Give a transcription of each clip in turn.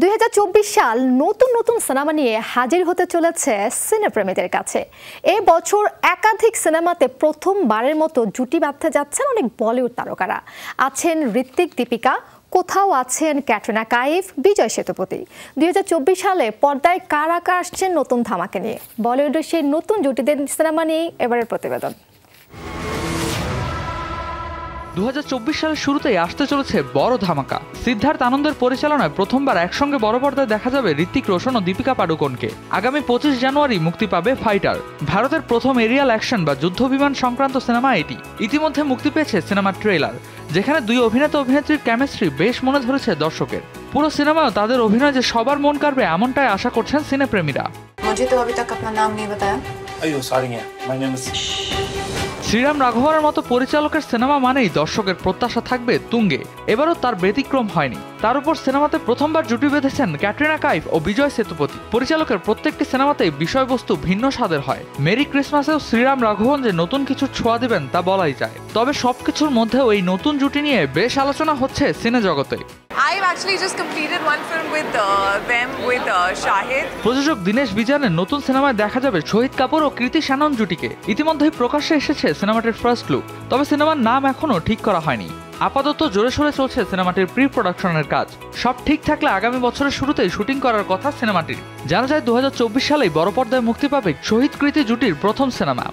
দুই হাজার চব্বিশ সাল নতুন নতুন সিনেমা নিয়ে হাজির হতে চলেছে সিনেপ্রেমীদের কাছে। এ বছর একাধিক সিনেমাতে প্রথমবারের মতো জুটি বাঁধতে যাচ্ছেন অনেক বলিউড তারকারা। আছেন ঋত্বিক দীপিকা, কোথাও আছেন ক্যাটরিনা কাইফ, বিজয় সেতুপতি। দুই হাজার চব্বিশ সালে পর্দায় কারা কারা আসছেন নতুন ধামাকে নিয়ে। বলিউডের সেই নতুন জুটিদের সিনেমা নিয়েই এবারের প্রতিবেদন। দু সালের শুরুতেই আসতে চলেছে বড় ধামাকা সিদ্ধার্থ আনন্দের পরিচালনায় প্রথমবার একসঙ্গে বড় পর্দায় দেখা যাবে ঋত্বিক রোশন ও দীপিকা পাডুকোনকে আগামী পঁচিশ জানুয়ারি মুক্তি পাবে ফাইটার ভারতের প্রথম এরিয়াল অ্যাকশন বা যুদ্ধ বিমান সংক্রান্ত সিনেমা এটি ইতিমধ্যে মুক্তি পেয়েছে সিনেমার ট্রেলার যেখানে দুই অভিনেতা অভিনেত্রীর কেমিস্ট্রি বেশ মনে ধরেছে দর্শকের পুরো সিনেমাও তাদের অভিনয় যে সবার মন কাড়বে এমনটাই আশা করছেন সিনেপ্রেমীরা मुझे तो अभी तक अपना नाम नहीं बताया Ayo, sorry, yeah. My name is. Shriram রাঘবনের মতো পরিচালকের সিনেমা মানেই দর্শকের প্রত্যাশা থাকবে তুঙ্গে। এবারও তার ব্যতিক্রম হয়নি। তার উপর সিনেমাতে প্রথমবার জুটি বেঁধেছেন ক্যাটরিনা কাইফ ও বিজয় সেতুপতি। পরিচালকের প্রত্যেকটি সিনেমাতেই বিষয়বস্তু ভিন্ন স্বাদের হয়। মেরি ক্রিসমাসেও শ্রীরাম রাঘবন যে নতুন কিছু ছোঁয়া দেবেন তা বলাই যায়। তবে সবকিছুর মধ্যেও এই নতুন জুটি নিয়ে বেশ আলোচনা হচ্ছে সিনে জগতে I've actually just completed one film uh, Shahid. প্রযোজক দীনেশ বিজানের নতুন সিনেমায় দেখা যাবে শহীদ কাপুর ও কৃতি শ্যানন জুটিকে। ইতিমধ্যেই প্রকাশ্যে এসেছে সিনেমাটির ফার্স্ট লুক তবে সিনেমার নাম এখনও ঠিক করা হয়নি। আপাতত জোরে সোরে চলছে সিনেমাটির প্রি প্রোডাকশনের কাজ। সব ঠিক থাকলে আগামী বছরের শুরুতেই শুটিং করার কথা সিনেমাটির। জানা যায় দু হাজার চব্বিশ সালেই বড় পর্দায় মুক্তি পাবে শহীদ কৃতি জুটির প্রথম সিনেমা।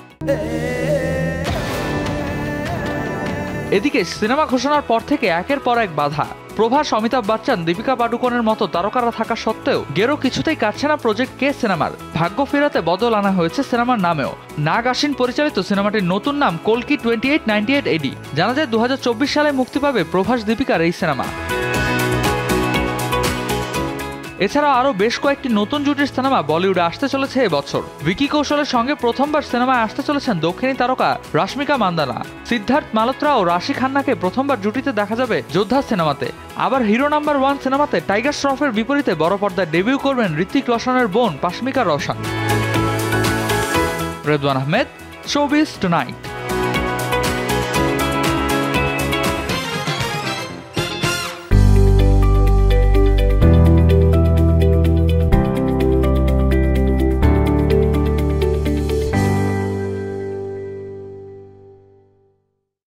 এদিকে সিনেমা ঘোষণার পর থেকে একের পর এক বাধা। প্রভাস, অমিতাভ বচ্চন, দীপিকা পাডুকোনের মতো তারকারা থাকা সত্ত্বেও গেরো কিছুতেই কাটছে না প্রজেক্ট কে সিনেমার ভাগ্য ফেরাতে বদল আনা হয়েছে সিনেমার নামেও। নাগ আসিন পরিচালিত সিনেমাটির নতুন নাম কলকি twenty eight ninety eight AD জানা যায় দু হাজার চব্বিশ সালে মুক্তি পাবে প্রভাস, দীপিকার এই সিনেমা। এছাড়াও আরও বেশ কয়েকটি নতুন জুটির সিনেমা বলিউডে আসতে চলেছে এবছর। ভিকি কৌশলের সঙ্গে প্রথমবার সিনেমায় আসতে চলেছেন দক্ষিণী তারকা রাশ্মিকা মান্দানা। সিদ্ধার্থ মালত্রা ও রাশি খান্নাকে প্রথমবার জুটিতে দেখা যাবে যোদ্ধা সিনেমাতে। আবার হিরো নাম্বার ওয়ান সিনেমাতে টাইগার শ্রফের বিপরীতে বড় পর্দায় ডেবিউ করবেন ঋত্বিক রোশনের বোন Pashmina Roshan. Redwan Ahmed showbiz tonight.